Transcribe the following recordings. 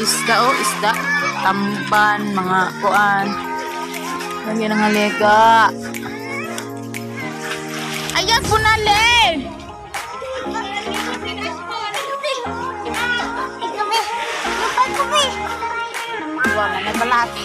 Isda o, oh, isda. Tamban, mga kuan. Lagi ng halaga. Ayan po na, Len! Iwan na, may balati.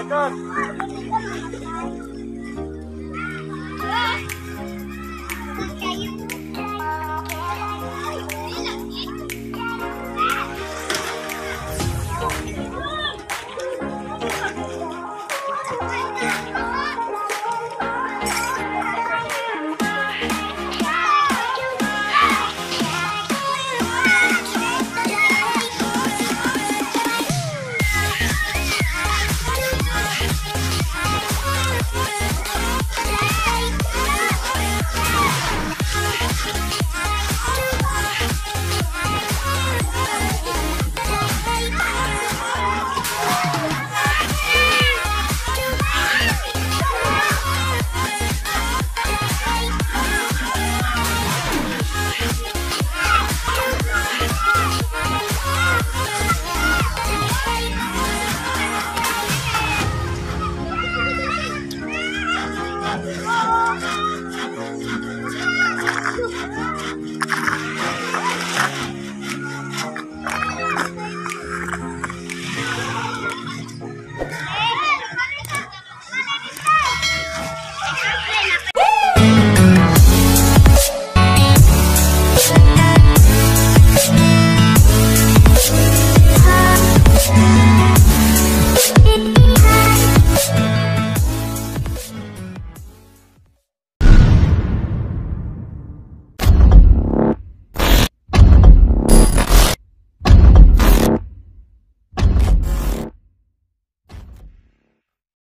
Come on.